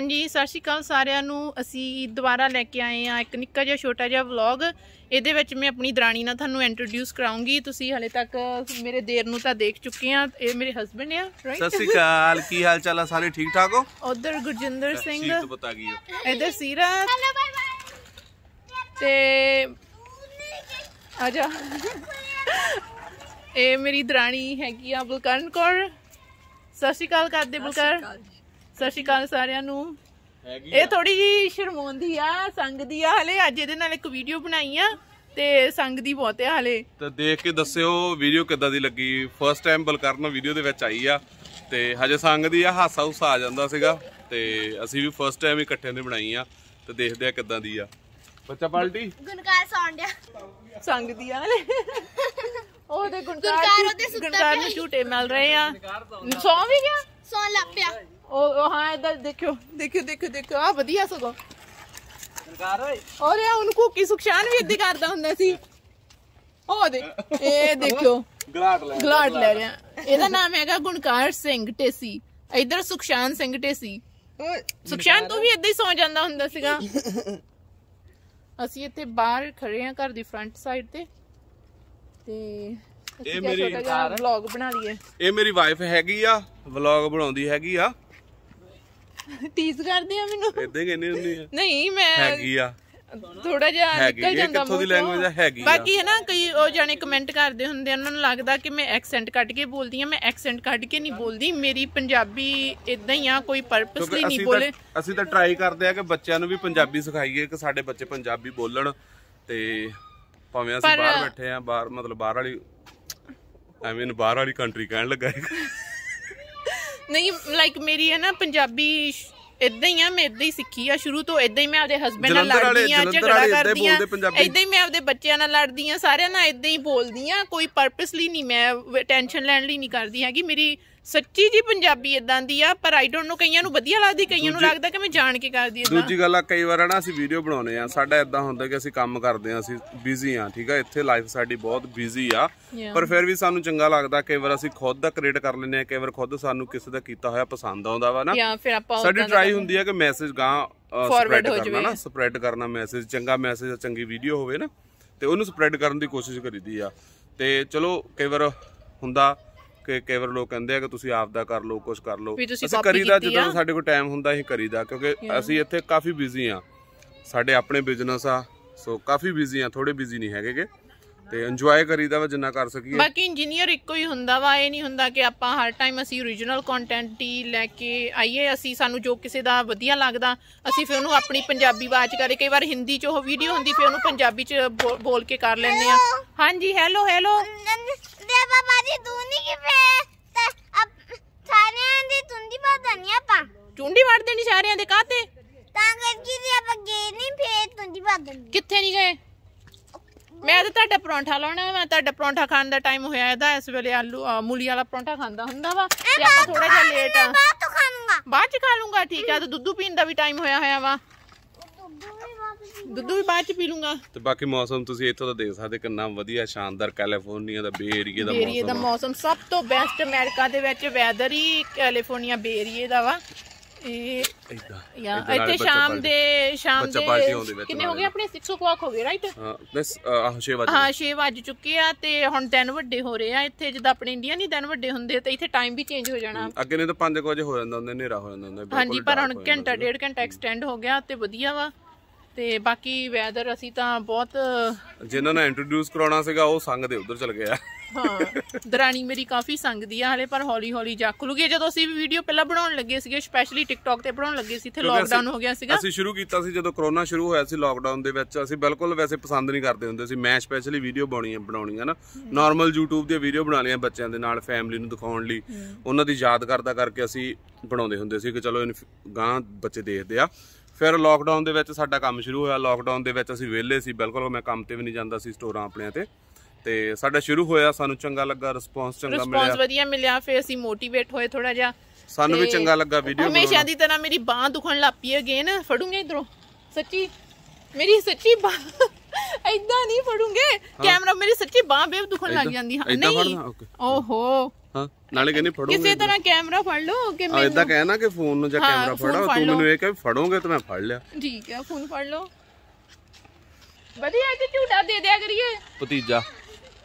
ਹਾਂਜੀ ਸਤਿ ਸ਼੍ਰੀ ਅਕਾਲ ਸਾਰਿਆਂ ਨੂੰ। ਅਸੀਂ ਦੁਬਾਰਾ ਲੈ ਕੇ ਆਏ ਆ ਇੱਕ ਨਿੱਕਾ ਜਿਹਾ ਛੋਟਾ ਜਿਹਾ ਵਲੌਗ ਇਹਦੇ ਵਿੱਚ ਮੈਂ ਆਪਣੀ ਦਰਾਣੀ ਨਾਲ ਤੁਹਾਨੂੰ ਇੰਟਰੋਡਿਊਸ ਕਰਾਉਂਗੀ। ਤੁਸੀਂ ਹਲੇ ਤੱਕ ਮੇਰੇ ਦੇਰ ਨੂੰ ਤਾਂ ਦੇਖ ਚੁੱਕੇ ਆ ਇਹ ਮੇਰੇ ਹਸਬੰਡ ਆ ਸਤਿ ਰਾਈਟ ਸ਼੍ਰੀ ਅਕਾਲ ਕੀ ਹਾਲ ਚਾਲ ਆ? ਸਾਰੇ ਠੀਕ ਠਾਕ ਹੋ? ਉਧਰ ਗੁਰਜਿੰਦਰ ਸਿੰਘ। ਸੀਤ ਬਤਾ ਗਈ ਹੋ ਇਧਰ ਸੀਰਤ। ਤੇ ਆਜਾ ਇਹ ਮੇਰੀ ਦਰਾਣੀ ਹੈਗੀ ਆ ਬਲਕਰਨ ਕੌਰ। ਸਤਿ ਸ਼੍ਰੀ ਅਕਾਲ ਕਰਦੇ ਬਲਕਰ ਸਤਿ ਸ਼੍ਰੀ ਅਕਾਲ ਸਾਰਿਆਂ ਨੂੰ। ਇਹ ਥੋੜੀ ਜੀ ਸ਼ਰਮਾਉਂਦੀ ਆ ਸੰਗਦੀ ਆ ਹਲੇ ਅੱਜ ਇਹਦੇ ਨਾਲ ਇੱਕ ਵੀਡੀਓ ਬਣਾਈ ਆ ਤੇ ਸੰਗਦੀ ਬਹੁਤ ਆ ਹਲੇ। ਤਾਂ ਦੇਖ ਕੇ ਦੱਸਿਓ ਵੀਡੀਓ ਕਿੱਦਾਂ ਦੀ ਲੱਗੀ। ਫਰਸਟ ਟਾਈਮ ਬਲਕਰਨ ਵੀਡੀਓ ਦੇ ਵਿੱਚ ਆਈ ਆ ਤੇ ਹਜੇ ਸੰਗ ਦੀ ਆ ਹਾਸਾ ਹੁਸਾ ਆ ਜਾਂਦਾ ਸੀਗਾ ਤੇ ਅਸੀਂ ਵੀ ਫਰਸਟ ਟਾਈਮ ਹੀ ਇਕੱਠੇ ਨੇ ਬਣਾਈ ਆ ਤੇ ਦੇਖਦੇ ਆ ਕਿੱਦਾਂ ਦੀ ਆ। ਬੱਚਾ ਪਾਲਟੀ। ਗੁਣਕਾਰ ਸੌਣ ਡਿਆ। ਸੰਗਦੀ ਆ ਹਲੇ। ਉਹਦੇ ਗੁਣਕਾਰ ਗੁਣਕਾਰ ਉਹਦੇ ਸੁੱਤਾ ਗੁਣਕਾਰ ਨੂੰ। ਝੂਟੇ ਮਿਲ ਰਹੇ ਆ। ਸੌਂ ਵੀ ਗਿਆ? ਸੌਣ ਲੱਗ ਪਿਆ। ਉਹ ਹਾਂ ਇਧਰ ਦੇਖਿਓ ਦੇਖਿਓ ਦੇਖਿਓ ਦੇਖਿਓ ਆ ਵਧੀਆ ਸਗੋਂ। ਗੁਣਕਾਰ ਓਏ। ਔਰ ਇਹ ਉਹਨੂੰ ਕੁਕੀ ਸੁਖਸ਼ਾਨ ਵੀ ਇੱਦਾਂ ਕਰਦਾ ਹੁੰਦਾ ਸੀ। ਉਹ ਦੇ ਇਹ ਦੇਖਿਓ। ਗਲਾਟ ਲੈ ਗਲਾਟ ਲੈ ਰਿਹਾ। ਇਹਦਾ ਨਾਮ ਹੈਗਾ ਗੁਣਕਾਰ ਸਿੰਘ ਟੇਸੀ ਇਧਰ ਸੁਖਸ਼ਾਨ ਸਿੰਘ ਟੇਸੀ ਸੁਖਸ਼ਾਨ ਤੂੰ ਵੀ ਏਦਾਂ ਹੀ ਸੌ ਜਾਂਦਾ ਹੁੰਦਾ ਸੀਗਾ। ਅਸੀਂ ਇੱਥੇ ਬਾਹਰ ਖੜੇ ਆ ਘਰ ਦੀ ਫਰੰਟ ਸਾਈਡ ਤੇ। ਤੇ ਇਹ ਮੇਰੀ ਵਲੌਗ ਬਣਾ ਲਈਏ। ਇਹ ਮੇਰੀ ਵਾਈਫ ਹੈਗੀ ਆ ਵਲੌਗ ਬਣਾਉਂਦੀ ਹੈਗੀ ਆ। ਟੀਜ਼ ਕਰਦੇ ਆ ਮੈਨੂੰ ਇਦਾਂ ਹੀ ਕਹਿੰਦੀ ਹੁੰਦੀ ਆ ਨਹੀਂ ਮੈਂ ਹੈਗੀ ਆ ਥੋੜਾ ਜਿਹਾ। ਨਿਕਲ ਜਾਂਦਾ ਕਿੱਥੋਂ ਦੀ language ਆ? ਹੈਗੀ ਆ। ਬਾਕੀ ਹੈ ਨਾ ਕਈ ਉਹ ਜਾਣੇ ਕਮੈਂਟ ਕਰਦੇ ਹੁੰਦੇ ਉਹਨਾਂ ਨੂੰ ਲੱਗਦਾ ਕਿ ਮੈਂ ਐਕਸੈਂਟ ਕੱਢ ਕੇ ਬੋਲਦੀ ਆ ਮੈਂ ਐਕਸੈਂਟ ਕੱਢ ਕੇ ਨਹੀਂ ਬੋਲਦੀ ਮੇਰੀ ਪੰਜਾਬੀ ਇਦਾਂ ਹੀ ਆ ਕੋਈ ਪਰਪਸਲੀ ਨਹੀਂ ਬੋਲੇ ਅਸੀਂ ਤਾਂ ਟਰਾਈ ਕਰਦੇ ਆ ਕਿ ਬੱਚਿਆਂ ਨੂੰ ਵੀ ਪੰਜਾਬੀ ਸਿਖਾਈਏ ਕਿ ਸਾਡੇ ਬੱਚੇ ਪੰਜਾਬੀ ਬੋਲਣ ਤੇ ਭਾਵੇਂ ਅਸੀਂ ਬਾਹਰ ਬੈਠੇ ਆ ਬਾਹਰ ਮਤਲਬ ਬਾਹਰ ਵਾਲੀ ਐਵੇਂ ਨੂੰ ਬਾਹਰ ਵਾਲੀ ਕੰਟਰੀ ਕਹਿਣ ਲੱਗਾ ਹੈ। ਨਹੀਂ ਲਾਈਕ ਮੇਰੀ ਹੈ ਨਾ ਪੰਜਾਬੀ ਇਦਾਂ ਹੀ ਆ ਮੈਂ ਇਦਾਂ ਹੀ ਸਿੱਖੀ ਆ। ਸ਼ੁਰੂ ਤੋਂ ਇਦਾਂ ਹੀ ਮੈਂ ਆਪਦੇ ਹਸਬੰਡ ਨਾਲ ਲੜਦੀ ਆ ਝਗੜਾ ਕਰਦੀ ਆ। ਇਦਾਂ ਹੀ ਮੈਂ ਆਪਦੇ ਬੱਚਿਆਂ ਨਾਲ ਲੜਦੀ ਆ ਸਾਰਿਆਂ ਨਾਲ ਇਦਾਂ ਹੀ ਬੋਲਦੀ ਆ। ਕੋਈ ਪਰਪਸਲੀ ਨਹੀਂ ਮੈਂ ਟੈਨਸ਼ਨ ਲੈਣ ਲਈ ਨਹੀਂ ਕਰਦੀ ਹੈਗੀ। ਮੇਰੀ ਸੱਚੀ ਜੀ ਪੰਜਾਬੀ ਇਦਾਂ ਦੀ ਆ ਪਰ ਆਈ ਡੋਨਟ ਨੋ ਕਈਆਂ ਨੂੰ ਵਧੀਆ ਲੱਗਦੀ ਕਈਆਂ ਨੂੰ ਲੱਗਦਾ ਕਿ ਮੈਂ ਜਾਣ ਕੇ ਕਰਦੀ ਇਦਾਂ ਦੂਜੀ ਗੱਲ ਆ ਕਈ ਵਾਰ ਨਾ ਅਸੀਂ ਵੀਡੀਓ ਬਣਾਉਨੇ ਆ ਸਾਡਾ ਇਦਾਂ ਹੁੰਦਾ ਕਿ ਅਸੀਂ ਕੰਮ ਕਰਦੇ ਆ ਅਸੀਂ ਬਿਜ਼ੀ ਆ ਠੀਕ ਆ ਇੱਥੇ ਲਾਈਫ ਸਾਡੀ ਬਹੁਤ ਬਿਜ਼ੀ ਆ. ਪਰ ਫਿਰ ਵੀ ਸਾਨੂੰ ਚੰਗਾ ਲੱਗਦਾ ਕਈ ਵਾਰ ਅਸੀਂ ਖੁਦ ਦਾ ਕ੍ਰੀਏਟ ਕਰ ਲੈਂਦੇ ਆ ਕਈ ਵਾਰ ਖੁਦ ਸਾਨੂੰ ਕਿਸੇ ਦਾ ਕੀਤਾ ਹੋਇਆ ਪਸੰਦ ਆਉਂਦਾ ਵਾ ਨਾ ਜਾਂ ਫਿਰ ਆਪਾਂ ਸਾਡੀ ਟਰਾਈ ਹੁੰਦੀ ਹੈ ਕਿ ਮੈਸੇਜ ਗਾਂ ਸਪਰੈਡ ਹੋ ਕਰਨਾ ਜਾਵੇ। ਨਾ ਸਪਰੈਡ ਕਰਨਾ ਮੈਸੇਜ ਚੰਗਾ ਮੈਸੇਜ ਚੰਗੀ ਵੀਡੀਓ ਹੋਵੇ ਨਾ ਤੇ ਉਹਨੂੰ ਸਪਰੈਡ ਕਰਨ ਦੀ ਕੋਸ਼ਿਸ਼ ਕਰੀਦੀ ਆ ਤੇ ਚਲੋ ਕਈ ਵਾਰ ਹੁੰਦਾ ਕਿ ਕਈ ਵਾਰ ਲੋਕ ਕਹਿੰਦੇ ਆ ਕਿ ਤੁਸੀਂ ਆਪ ਦਾ ਕਰ ਲਓ ਕੁਝ ਕਰ ਲਓ। ਵੀ ਤੁਸੀਂ ਅਸੀਂ copy ਕਰੀਦਾ ਕੀਤੀ ਜਦੋਂ ਆ। ਸਾਡੇ ਕੋਲ ਟਾਈਮ ਹੁੰਦਾ ਅਸੀਂ ਕਰੀਦਾ ਕਿਉਂਕਿ ਅਸੀਂ ਇੱਥੇ ਕਾਫੀ ਬਿਜ਼ੀ ਆ। ਸਾਡੇ ਆਪਣੇ ਬਿਜ਼ਨਸ ਆ ਸੋ ਕਾਫੀ ਬਿਜ਼ੀ ਆ ਥੋੜੇ ਬਿਜ਼ੀ ਨਹੀਂ ਹੈਗੇਗੇ ਤੇ ਇੰਜੋਏ ਕਰੀਦਾ ਵਾ ਜਿੰਨਾ ਕਰ ਸਕੀਏ। ਬਾਕੀ ਇੰਜੀਨੀਅਰ ਇੱਕੋ ਹੀ ਹੁੰਦਾ ਵਾ ਇਹ ਨਹੀਂ ਹੁੰਦਾ ਕਿ ਆਪਾਂ ਹਰ ਟਾਈਮ ਅਸੀਂ origignal ਕੰਟੈਂਟ ਹੀ ਲੈ ਕੇ ਆਈਏ ਅਸੀਂ ਸਾਨੂੰ ਜੋ ਕਿਸੇ ਦਾ ਵਧੀਆ ਲੱਗਦਾ ਅਸੀਂ ਫਿਰ ਉਹਨੂੰ ਆਪਣੀ ਪੰਜਾਬੀ ਆਵਾਜ਼ ਕਰੇ। ਕਈ ਵਾਰ ਹਿੰਦੀ ਚ ਉਹ ਵੀਡੀਓ ਹੁੰਦੀ ਫਿਰ ਉਹਨੂੰ ਪੰਜਾਬੀ ਚ ਬੋਲ ਕੇ ਕਰ ਲੈਂਦੇ ਆ। ਹਾਂਜੀ ਹੈਲੋ ਹੈਲੋ ਦੇ ਬਾਬਾ ਜੀ ਤੂੰ ਨਹੀਂ ਕਿਵੇਂ ਸਾਰਿਆਂ ਦੀ ਤੁੰਦੀ ਬਦਨੀ ਆਪਾਂ। ਚੁੰਡੀ ਵੜ ਦੇਣੀ ਸਾਰਿਆਂ ਦੇ ਕਾਤੇ ਤਾਂ ਕਰਕੇ ਜੇ ਆਪਾਂ ਗਏ ਨਹੀਂ ਫੇਰ ਤੁੰਦੀ ਬਦਨੀ ਕਿੱਥੇ ਨਹੀਂ ਗਏ? ਮੈਂ ਤਾਂ ਤੁਹਾਡਾ ਪਰੌਂਠਾ ਲਾਉਣਾ ਵਾ ਤੁਹਾਡਾ ਪਰੌਂਠਾ ਖਾਣ ਦਾ ਟਾਈਮ ਹੋਇਆ ਇਹਦਾ ਇਸ ਵੇਲੇ ਆਲੂ ਮੂਲੀ ਵਾਲਾ ਪਰੌਂਠਾ ਖਾਂਦਾ ਹੁੰਦਾ ਵਾ ਤੇ ਆਪਾਂ ਥੋੜਾ ਜਿਹਾ ਲੇਟ ਆ ਬਾਤ ਤੋਂ ਖਾਣੂਗਾ ਬਾਅਦ ਚ ਖਾ ਲੂੰਗਾ ਠੀਕ ਆ ਤੇ ਦੁੱਧੂ ਪੀਣ ਦਾ ਵੀ ਟਾਈਮ ਹੋਇਆ ਹੋਇਆ ਵਾ। ਦੁੱਧੂ ਵੀ ਬਾਤ ਦੁੱਧੂ ਵੀ ਬਾਅਦ ਚ ਪੀ ਲੂੰਗਾ। ਤੇ ਬਾਕੀ ਮੌਸਮ ਤੁਸੀਂ ਇੱਥੋਂ ਦਾ ਦੇਖ ਸਕਦੇ ਕਿੰਨਾ ਵਧੀਆ ਸ਼ਾਨਦਾਰ ਕੈਲੀਫੋਰਨੀਆ ਦਾ ਬੇ ਏਰੀਆ ਦਾ ਬੇਰੀਏ ਦਾ ਮੌਸਮ ਆ। ਮੌਸਮ ਸਭ ਤੋਂ ਬੈਸਟ ਅਮਰੀਕਾ ਦੇ ਵਿੱਚ ਵੈਦਰ ਹੀ ਕੈਲੀਫੋਰਨੀਆ ਬੇਰੀਏ ਦਾ ਵਾ। ਇਹ ਏਦਾਂ ਯਾ ਏਦਾਂ ਨਾਲੇ ਇੱਥੇ ਬੱਚਾ ਸ਼ਾਮ ਪਾਲਟੀ। ਦੇ ਸ਼ਾਮ ਬੱਚਾ ਪਾਲਟੀ ਆਉਂਦੀ ਦੇ ਵਿੱਚ ਕਿੰਨੇ ਹੋ ਨਾਲੇ। ਗਏ ਆਪਣੇ 6 o'clock ਹੋ ਗਏ ਰਾਈਟ ਹਾਂ ਬਸ ਆਹ 6 ਵਜੇ ਹਾਂ 6 ਵੱਜ ਚੁੱਕੇ ਆ ਤੇ ਹੁਣ ਦਿਨ ਵੱਡੇ ਹੋ ਰਹੇ ਆ ਇੱਥੇ ਜਿੱਦਾਂ ਆਪਣੇ ਇੰਡੀਆ ਨਹੀਂ ਦਿਨ ਵੱਡੇ ਹੁੰਦੇ ਤੇ ਇੱਥੇ ਟਾਈਮ ਵੀ ਚੇਂਜ ਹੋ ਜਾਣਾ ਅੱਗੇ ਨੇ ਤਾਂ 5 ਵਜੇ ਹੋ ਜਾਂਦਾ ਹੁੰਦਾ ਹਨੇਰਾ ਹੋ ਜਾਂਦਾ ਹੁੰਦਾ ਬਿਲਕੁਲ ਹਾਂਜੀ ਪਰ ਹੁਣ ਘੰਟਾ ਡੇਢ ਘੰਟਾ ਐਕਸਟੈਂਡ ਹੋ ਗਿਆ ਤੇ ਵਧੀਆ ਵਾ ਤੇ ਬਾਕੀ ਵੈਦਰ ਅਸੀਂ ਤਾਂ ਬਹੁਤ। ਜਿਨ੍ਹਾਂ ਨੇ ਇੰਟਰੋਡਿਊਸ ਕਰਾਉਣਾ ਸੀਗਾ ਉਹ ਸੰਗ ਦੇ ਉਧਰ ਚਲ ਗਿਆ ਹਾਂ ਦਰਾਣੀ ਮੇਰੀ ਕਾਫੀ ਸੰਗਦੀ ਆ ਹਲੇ ਪਰ ਹੌਲੀ ਹੌਲੀ ਜਾ ਖੁੱਲੂਗੀ। ਜਦੋਂ ਅਸੀਂ ਵੀਡੀਓ ਪਹਿਲਾਂ ਬਣਾਉਣ ਲੱਗੇ ਸੀਗੇ ਸਪੈਸ਼ਲੀ ਟਿਕਟੌਕ ਤੇ ਬਣਾਉਣ ਲੱਗੇ ਸੀ ਇੱਥੇ ਕਿਉਂਕਿ ਲੋਕਡਾਊਨ ਹੋ ਗਿਆ ਸੀਗਾ। ਅਸੀਂ ਸ਼ੁਰੂ ਕੀਤਾ ਸੀ ਜਦੋਂ ਕਰੋਨਾ ਸ਼ੁਰੂ ਹੋਇਆ ਸੀ ਲਾਕਡਾਊਨ ਦੇ ਵਿੱਚ ਅਸੀਂ ਬਿਲਕੁਲ ਵੈਸੇ ਪਸੰਦ ਨਹੀਂ ਕਰਦੇ ਹੁੰਦੇ ਸੀ। ਮੈਂ ਸਪੈਸ਼ਲੀ ਵੀਡੀਓ ਬਣਾਉਣੀਆਂ ਬਣਾਉਣੀਆਂ ਨਾ। ਨਾਰਮਲ YouTube ਦੀਆਂ ਵੀਡੀਓ ਬਣਾ ਲਈਆਂ ਬੱਚਿਆਂ ਦੇ ਨਾਲ ਫੈਮਿਲੀ ਨੂੰ ਦਿਖਾਉਣ ਲਈ। ਉਹਨਾਂ ਦੀ ਯਾਦ ਕਰਦਾ ਕਰਕੇ ਅਸੀਂ ਬਣਾਉਂਦੇ ਹੁੰਦੇ ਸੀ ਕਿ ਚਲੋ ਗਾਂ ਬੱਚੇ ਦੇਖਦੇ ਆ। ਫਿਰ ਲਾਕਡਾਊਨ ਦੇ ਵਿੱਚ ਸਾਡਾ ਕੰਮ ਸ਼ੁਰੂ ਹੋਇਆ। ਲਾਕਡਾਊਨ ਦੇ ਵਿੱਚ ਅਸੀਂ ਵਿਹਲੇ ਸੀ ਬਿਲਕੁਲ ਮੈਂ ਕੰਮ ਤੇ ਵੀ ਨਹੀਂ ਜਾਂਦਾ ਸੀ ਸਟੋਰਾਂ ਆਪਣਿਆਂ ਤੇ। ਤੇ ਸਾਡਾ ਸ਼ੁਰੂ ਹੋਇਆ ਸਾਨੂੰ ਚੰਗਾ ਲੱਗਾ ਰਿਸਪੌਂਸ ਚੰਗਾ ਰਿਸਪੌਂਸ ਮਿਲਿਆ। ਵਧੀਆ ਮਿਲਿਆ ਫਿਰ ਅਸੀਂ ਮੋਟੀਵੇਟ ਹੋਏ ਥੋੜਾ ਜਿਹਾ। ਸਾਨੂੰ ਵੀ ਚੰਗਾ ਲੱਗਾ ਵੀਡੀਓ ਹਮੇਸ਼ਾ ਦੀ ਤਰ੍ਹਾਂ ਮੇਰੀ ਬਾਹ ਦੁਖਣ ਲੱਗ ਪਈ ਅਗੇਨ ਫੜੂਗੇ ਇਧਰੋਂ? ਸੱਚੀ? ਮੇਰੀ ਸੱਚੀ ਬਾਹ ਐਦਾਂ ਨਹੀਂ ਫੜੂਗੇ। ਕੈਮਰਾ ਮੇਰੀ ਸੱਚੀ ਬਾਹ ਬੇਵ ਦੁਖਣ ਲੱਗ ਜਾਂਦੀ ਹਾਂ। ਨਹੀਂ. ਓਹੋ। ਹਾਂ ਨਾਲੇ ਕਹਿੰਦੀ ਫੜੋਗੇ ਕਿਸੇ ਤਰ੍ਹਾਂ ਕੈਮਰਾ ਫੜ ਲਓ ਕਿ ਆ ਮੈਂ ਇਦਾਂ ਕਹਿਣਾ ਕਿ ਫੋਨ ਨੂੰ ਜਾਂ ਕੈਮਰਾ ਫੜੋ। ਤੂੰ। ਮੈਨੂੰ ਇਹ ਕਹੇ ਫੜੋਗੇ ਤਾਂ ਮੈਂ ਫੜ ਲਿਆ। ਠੀਕ ਹੈ ਫੋਨ ਫੜ ਲਓ। ਵਧੀਆ ਕਿ ਝੂਟਾ ਦੇ ਦਿਆ ਕਰੀਏ। ਭਤੀਜਾ।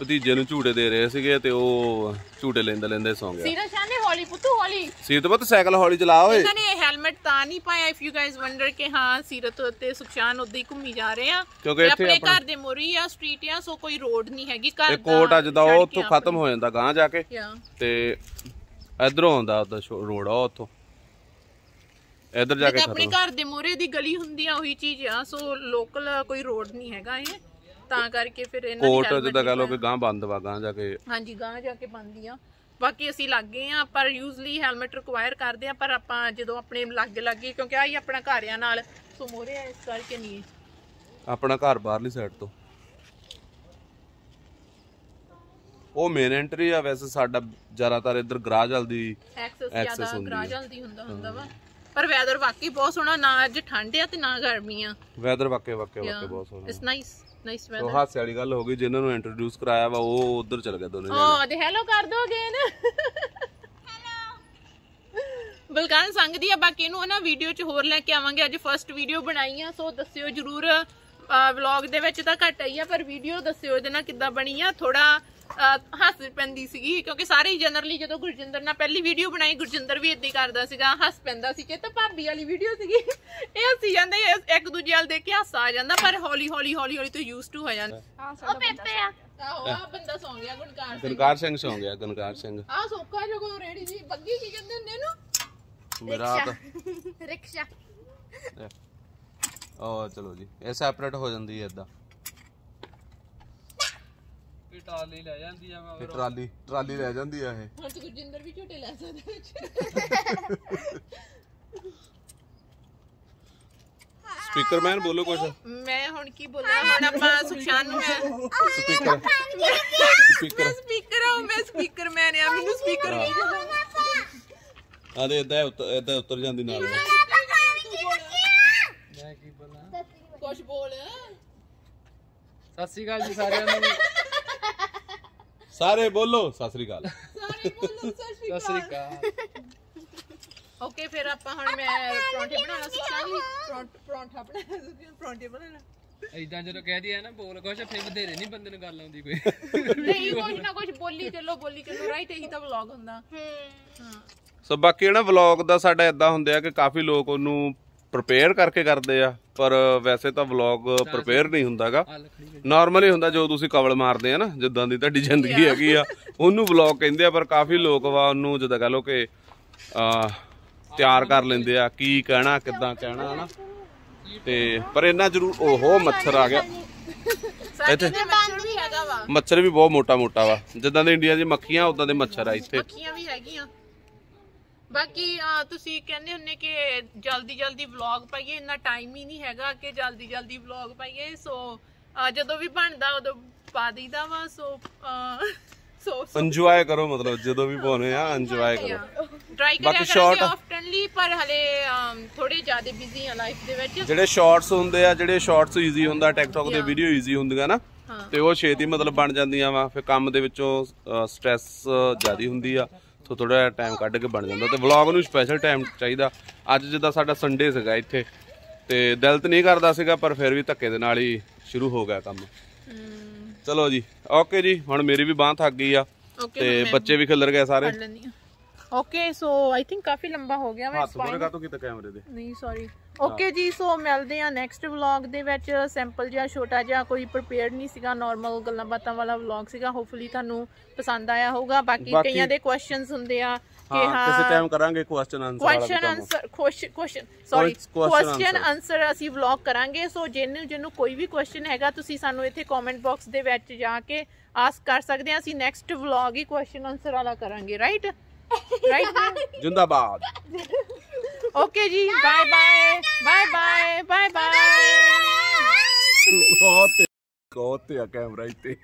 ਭਤੀਜੇ ਨੂੰ ਝੂਟੇ ਦੇ ਰਹੇ ਸੀਗੇ ਤੇ ਉਹ ਝੂਟੇ ਲੈਂਦੇ ਲੈਂਦੇ ਸੌਂ ਗਿਆ। ਸੀਰਾ ਸ਼ਾਹ ਨੇ ਹੌਲੀ ਪੁੱਤੂ ਹੌਲੀ। ਸੀਤ ਪੁੱਤ ਸਾਈਕਲ ਹੌਲੀ ਚਲਾ ਓਏ। ਇਹਨਾਂ ਨੇ ਹੈਲਮਟ ਤਾਂ ਨਹੀਂ ਪਾਇਆ ਇਫ ਯੂ ਗਾਇਜ਼ ਵੰਡਰ ਕਿ ਹਾਂ ਸੀਰਤ ਤੇ ਸੁਖਸ਼ਾਨ ਉਦਾਂ ਹੀ ਘੁੰਮੀ ਜਾ ਰਹੇ ਆ। ਕਿਉਂਕਿ ਇੱਥੇ ਆਪਣੇ ਘਰ ਦੇ ਮੋਰੀ ਆ ਸਟਰੀਟ ਆ ਸੋ ਕੋਈ ਰੋਡ ਨਹੀਂ ਹੈਗੀ ਘਰ ਇਹ ਕੋਟ ਅੱਜ ਦਾ ਉਹ ਉੱਥੋਂ ਖਤਮ ਹੋ ਜਾਂਦਾ ਗਾਂ ਜਾ ਕੇ. ਤੇ ਇਧਰੋਂ ਆਉਂਦਾ ਉਹਦਾ ਰੋਡ ਆ ਉੱਥੋਂ। ਇਧਰ ਜਾ ਕੇ ਆਪਣੇ ਘਰ ਦੇ ਮੋਰੇ ਦੀ ਗਲੀ ਹੁੰਦੀ ਆ ਉਹੀ ਚੀਜ਼ ਆ ਸੋ ਲੋਕਲ ਕੋਈ ਰੋਡ ਨਹੀਂ ਹੈਗਾ ਇਹ। ਤਾਂ ਕਰਕੇ ਫਿਰ ਇਹਨਾਂ ਦੀ helmet ਜਿੱਦਾਂ ਕਹ ਲੋ ਕਿ ਗਾਂ ਬੰਦ ਵਾ ਗਾਂ ਜਾ ਕੇ। ਹਾਂਜੀ ਗਾਂ ਜਾ ਕੇ ਬੰਦੀ ਆ। ਬਾਕੀ ਅਸੀਂ ਲੱਗੇ ਆ ਪਰ ਯੂਜ਼ਲੀ ਹੈਲਮਟ ਰਿਕੁਆਇਰ ਕਰਦੇ ਆ ਪਰ ਆਪਾਂ ਜਦੋਂ ਆਪਣੇ ਲੱਗੇ ਲੱਗੇ ਕਿਉਂਕਿ ਆਹੀ ਆਪਣਾ ਘਰ ਆ ਨਾਲ ਸੋ ਮੋਰੇ ਆ ਇਸ ਕਰਕੇ ਨਹੀਂ। ਆਪਣਾ ਘਰ ਬਾਹਰਲੀ ਸਾਈਡ ਤੋਂ। ਉਹ ਮੇਨ ਐਂਟਰੀ ਆ ਵੈਸੇ ਸਾਡਾ ਜ਼ਿਆਦਾਤਰ ਇੱਧਰ ਗਰਾਜ ਜਲਦੀ ਐਕਸੈਸ ਜ਼ਿਆਦਾ ਹੁੰਦੀ ਗਰਾ ਆ। ਜਲਦੀ ਹੁੰਦਾ ਹੁੰਦਾ ਵਾ। ਪਰ ਵੈਦਰ ਵਾਕਈ ਬਹੁਤ ਸੋਹਣਾ ਨਾ ਅੱਜ ਠੰਡ ਆ ਤੇ ਨਾ ਗਰਮੀ ਆ। ਵੈਦਰ ਵਾਕੇ ਵਾਕੇ ਵਾਕੇ ਬਹੁਤ ਸੋਹਣਾ। ਇਟਸ ਨਾਈਸ ਨਾਈਸ ਉਹ ਵੈਦਰ ਹਾਸੇ ਵਾਲੀ ਗੱਲ ਹੋ ਗਈ ਜਿਨ੍ਹਾਂ ਨੂੰ ਇੰਟਰੋਡਿਊਸ ਕਰਾਇਆ ਵਾ ਉਹ ਉਧਰ ਚਲ ਗਏ ਦੋਨੇ ਓ ਤੇ ਹੈਲੋ ਕਰ ਦੋ ਅਗੇਨ ਬਲਕਾਨ ਸੰਗ ਦੀ ਆ ਬਾਕੀ ਇਹਨੂੰ ਨਾ ਵੀਡੀਓ ਚ ਹੋਰ ਲੈ ਕੇ ਆਵਾਂਗੇ। ਅੱਜ ਫਰਸਟ ਵੀਡੀਓ ਬਣਾਈ ਆ ਸੋ ਦੱਸਿਓ ਜਰੂਰ ਵਲੌਗ ਦੇ ਵਿੱਚ ਤਾਂ ਘੱਟ ਆਈ ਆ ਪਰ ਵੀਡੀਓ ਦੱਸਿਓ ਇਹਦੇ ਨਾਲ ਕਿੱਦਾਂ ਬਣੀ ਆ। ਥੋੜਾ ਹੱਸ ਪੈਂਦੀ ਸੀਗੀ ਕਿਉਂਕਿ ਸਾਰੇ ਹੀ ਜਨਰਲੀ ਜਦੋਂ ਗੁਰਜਿੰਦਰ ਨਾਲ ਪਹਿਲੀ ਵੀਡੀਓ ਬਣਾਈ ਗੁਰਜਿੰਦਰ ਵੀ ਇਦਾਂ ਹੀ ਕਰਦਾ ਸੀਗਾ ਹੱਸ ਪੈਂਦਾ ਸੀ ਕਿ ਤਾਂ ਭਾਬੀ ਵਾਲੀ ਵੀਡੀਓ ਸੀਗੀ। ਇਹ ਹੱਸੀ ਜਾਂਦੇ ਇੱਕ ਦੂਜੇ ਵੱਲ ਦੇਖ ਕੇ ਹਾਸਾ ਆ ਜਾਂਦਾ ਪਰ ਹੌਲੀ ਹੌਲੀ ਹੌਲੀ ਹੌਲੀ ਤੋਂ ਯੂਜ਼ ਟੂ ਹੋ ਜਾਂਦਾ। ਉਹ ਪੇਪੇ ਆ। ਆਹੋ ਆ ਬੰਦਾ ਸੌਂ ਗਿਆ ਗੁਣਕਾਰ ਸਿੰਘ। ਗਨਕਾਰ ਸਿੰਘ ਸੌਂ ਗਿਆ ਗਨਕਾਰ ਸਿੰਘ। ਆ ਸੋਕਾ ਜੋ ਕੋ ਰੇੜੀ ਜੀ ਬੱਗੀ ਕੀ ਕਹਿੰਦੇ ਹੁੰਦੇ ਇਹਨੂੰ? ਮੇਰਾ ਤਾਂ ਰਿਕਸ਼ਾ। ਉਹ ਚਲੋ ਜੀ ਇਹ ਸੈਪਰੇਟ ਹੋ ਜਾਂਦੀ ਹੈ ਇਦਾਂ ਲੈ ਜਾਂਦੀ ਆ ਇਹ ਟਰਾਲੀ ਟਰਾਲੀ ਲੈ ਜਾਂਦੀ ਆ ਇਹ। ਹੁਣ ਤੇ ਗੁਰਜਿੰਦਰ ਵੀ ਝੂਟੇ ਲੈ ਸਕਦਾ ਵਿੱਚ। ਸਪੀਕਰਮੈਨ ਬੋਲੋ ਕੁਛ। ਮੈਂ ਹੁਣ ਕੀ ਬੋਲਾਂ ਹੁਣ ਆਪਾਂ ਸੁਖਸ਼ਾਨ ਨੂੰ ਮੈਂ ਸਪੀਕਰ ਸਪੀਕਰ ਸਪੀਕਰ ਆ ਮੈਂ ਸਪੀਕਰ ਮੈਨ ਆ ਮੈਨੂੰ ਸਪੀਕਰ ਨਹੀਂ ਆ ਦੇ ਇਦਾਂ ਇਦਾਂ ਉੱਤਰ ਜਾਂਦੀ ਨਾਲ। ਮੈਂ ਕੀ ਬੋਲਾਂ? ਕੁਝ ਬੋਲ। ਸਤਿ ਸ਼੍ਰੀ ਅਕਾਲ ਜੀ ਸਾਰਿਆਂ ਨੂੰ। ਸਾਰੇ ਬੋਲੋ ਸਤਿ ਸ੍ਰੀ ਅਕਾਲ। ਸਾਰੇ ਬੋਲੋ ਸਤਿ ਸਤਿ ਸ਼੍ਰੀ ਅਕਾਲ। ਓਕੇ ਫਿਰ ਆਪਾਂ ਹੁਣ ਮੈਂ ਪਰੌਂਠੇ ਬਣਾਉਣਾ ਸੁਖਸ਼ਾਨ ਜੀ ਪਰੌਂਠ- ਪਰੌਂਠਾ ਬਣਾਉਣਾ ਸੁਖਸ਼ਾਨ ਪਰੌਂਠੇ ਬਣਾਉਣਾ ਇਦਾਂ ਜਦੋਂ ਕਹਿ ਦਿਆ ਨਾ ਬੋਲ ਕੁਛ ਫੇਰ ਬਧੇਰੇ ਨਹੀਂ ਬੰਦੇ ਨੂੰ ਗੱਲ ਆਉਂਦੀ ਕੋਈ। ਨਹੀਂ ਕੁਝ ਨਾ ਕੁਝ ਬੋਲੀ ਚੱਲੋ ਬੋਲੀ ਚੱਲੋ ਰਾਈਟ ਇਹੀ ਤਾਂ ਵਲੌਗ ਹੁੰਦਾ। ਹਾਂ। ਸੋ ਬਾਕੀ ਨਾ ਵਲੌਗ ਦਾ ਸਾਡਾ ਇਦਾਂ ਹੁੰਦਾ ਕਿ ਕਾਫੀ ਲੋਕ ਉਹਨੂੰ ਪ੍ਰਪੇਅਰ ਕਰਕੇ ਕਰਦੇ ਆ ਪਰ ਵੈਸੇ ਤਾਂ ਵਲੌਗ ਪ੍ਰਪੇਅਰ ਨਹੀਂ ਹੁੰਦਾਗਾ। ਨਾਰਮਲੀ ਹੁੰਦਾ ਜੋ ਤੁਸੀਂ ਕਵਲ ਮਾਰਦੇ ਆ ਨਾ ਜਿੱਦਾਂ ਦੀ ਤੁਹਾਡੀ ਜ਼ਿੰਦਗੀ ਹੈਗੀ ਆ ਉਹਨੂੰ ਵਲੌਗ ਕਹਿੰਦੇ ਆ ਪਰ ਕਾਫੀ ਲੋਕ ਵਾ ਉਹਨੂੰ ਜਿੱਦਾਂ ਕਹ ਲੋ ਕਿ ਆ ਤਿਆਰ ਕਰ ਲੈਂਦੇ ਆ ਕੀ ਕਹਿਣਾ ਕਿੱਦਾਂ ਕਹਿਣਾ ਹਨਾ? ਤੇ ਪਰ ਇੰਨਾ ਜ਼ਰੂਰ ਓਹੋ ਮੱਛਰ ਆ ਗਿਆ। ਦੇ ਮੱਛਰ ਵੀ ਬਹੁਤ ਮੋਟਾ ਮੋਟਾ ਵਾ ਜਿੱਦਾਂ ਦੇ ਇੰਡੀਆ 'ਚ ਮੱਖੀਆਂ ਉਦਾਂ ਦੇ ਮੱਛਰ ਆ ਇੱਥੇ। ਮੱਖੀਆਂ ਵੀ ਹੈਗੀਆਂ। ਬਾਕੀ ਅਹ, ਤੁਸੀਂ ਕਹਿੰਦੇ ਹੁੰਨੇ ਕਿ ਜਲਦੀ ਜਲਦੀ ਵਲੌਗ ਪਾਈਏ ਇੰਨਾ ਟਾਈਮ ਹੀ ਨਹੀਂ ਹੈਗਾ ਕਿ ਜਲਦੀ ਜਲਦੀ ਵਲੌਗ ਪਾਈਏ ਸੋ ਅਹ, ਜਦੋਂ ਵੀ ਬਣਦਾ ਉਦੋਂ ਪਾ ਦਈਦਾ ਵਾ ਸੋ ਅਹ, ਸੋ ਇੰਜੋਏ ਕਰੋ ਮਤਲਬ ਜਦੋਂ ਵੀ ਪਾਉਨੇ ਆ ਇੰਜੋਏ ਕਰੋ। ਟਰਾਈ ਬਾਕੀ ਕਰਿਆ short- ਕਰਾਂਗੇ ਆਫਟਨਲੀ ਪਰ ਹਲੇ ਥੋੜੇ ਜ਼ਿਆਦਾ ਬਿਜ਼ੀ ਆ ਲਾਈਫ ਦੇ ਵਿੱਚ। ਜਿਹੜੇ ਸ਼ਾਰਟਸ ਹੁੰਦੇ ਆ ਜਿਹੜੇ ਸ਼ਾਰਟਸ ਈਜ਼ੀ ਹੁੰਦਾ ਟਿਕਟੌਕ ਦੇ ਵੀਡੀਓ ਈਜ਼ੀ ਹੁੰਦੀਆਂ ਨਾ ਹਾਂ। ਤੇ ਉਹ ਛੇਤੀ ਮਤਲਬ ਬਣ ਜਾਂਦੀਆਂ ਵਾ ਫਿਰ ਕੰਮ ਦੇ ਵਿੱਚੋਂ ਸਟ੍ਰੈਸ ਜ਼ਿਆਦੀ ਹੁੰਦੀ ਆ। ਸੋ ਥੋੜਾ ਟਾਈਮ ਕੱਢ ਕੇ ਬਣ ਜਾਂਦਾ ਤੇ ਵਲੌਗ ਨੂੰ ਸਪੈਸ਼ਲ ਟਾਈਮ ਚਾਹੀਦਾ। ਅੱਜ ਜਿੱਦਾਂ ਸਾਡਾ ਸੰਡੇ ਸੀਗਾ ਇੱਥੇ ਤੇ ਦਿਲ ਤਾਂ ਨਹੀਂ ਕਰਦਾ ਸੀਗਾ ਪਰ ਫਿਰ ਵੀ ਧੱਕੇ ਦੇ ਨਾਲ ਹੀ ਸ਼ੁਰੂ ਹੋ ਗਿਆ ਕੰਮ। ਚਲੋ ਜੀ ਓਕੇ ਜੀ ਹੁਣ ਮੇਰੀ ਵੀ ਬਾਹ ਥੱਕ ਗਈ ਆ ਤੇ ਬੱਚੇ ਵੀ ਖਿਲਰ ਗਏ ਸਾਰੇ। ਓਕੇ ਸੋ ਆਈ ਥਿੰਕ ਕਾਫੀ ਲੰਬਾ ਹੋ ਗਿਆ ਮੈਂ ਹੱਥ ਮੋਰੇ ਕਾ ਕੀਤਾ ਕੈਮਰੇ ਦੇ? ਨਹੀਂ ਸੌਰੀ ਓਕੇ ਜੀ ਸੋ ਮਿਲਦੇ ਆ ਨੈਕਸਟ ਵਲੌਗ ਦੇ ਵਿੱਚ। ਸਿੰਪਲ ਜਿਹਾ ਛੋਟਾ ਜਿਹਾ ਕੋਈ ਪ੍ਰਿਪੇਅਰਡ ਨਹੀਂ ਸੀਗਾ ਨਾਰਮਲ ਗੱਲਾਂ ਬਾਤਾਂ ਵਾਲਾ ਵਲੌਗ ਸੀਗਾ। ਹੋਪਫੁਲੀ ਤੁਹਾਨੂੰ ਪਸੰਦ ਆਇਆ ਹੋਊਗਾ। ਬਾਕੀ ਕਈਆਂ ਦੇ ਕੁਐਸਚਨਸ ਹੁੰਦੇ ਆ ਕਿ ਹਾਂ ਕਿਸੇ ਟਾਈਮ ਕਰਾਂਗੇ question answer question answer question sorry question. Answer ਅਸੀਂ ਵਲੌਗ ਕਰਾਂਗੇ। ਸੋ ਜਿਹਨੂੰ ਜਿਹਨੂੰ ਕੋਈ ਵੀ ਕੁਐਸਚਨ ਹੈਗਾ ਤੁਸੀਂ ਸਾਨੂੰ ਇੱਥੇ ਕਮੈਂਟ ਬਾਕਸ ਦੇ ਵਿੱਚ ਜਾ ਕੇ ਆਸਕ ਕਰ ਸਕਦੇ ਆ ਅਸੀਂ ਨੈਕਸਟ ਵਲੌਗ ਹੀ ਕੁਐਸਚਨ ਆਨਸਰ ਵਾਲਾ ਕਰਾਂਗੇ ਰਾਈਟ ਰਾਈਟ ਜਿੰਦਾਬਾਦ। ਓਕੇ ਜੀ bye bye bye bye bye bye ਬਹੁਤ ਬਹੁਤ ਆ ਕੈਮਰਾ ਇੱਥੇ।